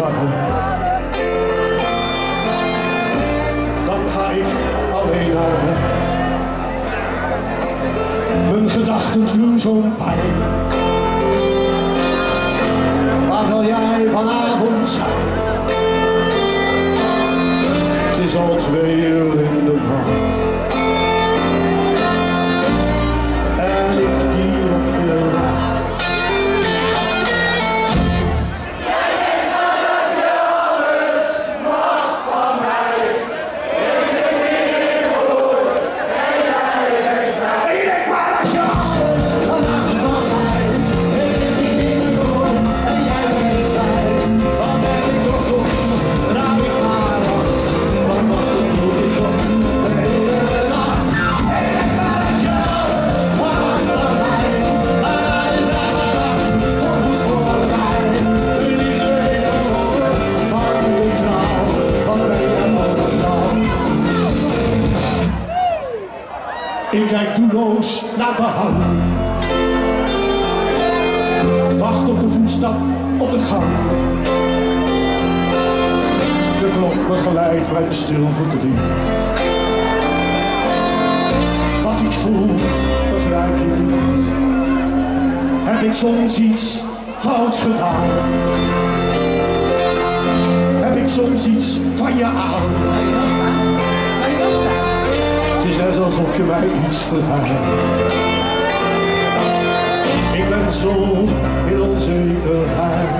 Dan ga ik alleen naar bed. Mijn gedachten doen zo'n pijn. Waar zal jij vanavond zijn? Het is al twee uur Ik kijk doelloos naar behang. Wacht op de voetstap op de gang. De klok begeleidt mij stil verdriet. Wat ik voel, begrijp je niet. Heb ik soms iets fouts gedaan? Heb ik soms iets van je aan? Het is net alsof je mij iets verwijt. Ik ben zo in onzekerheid.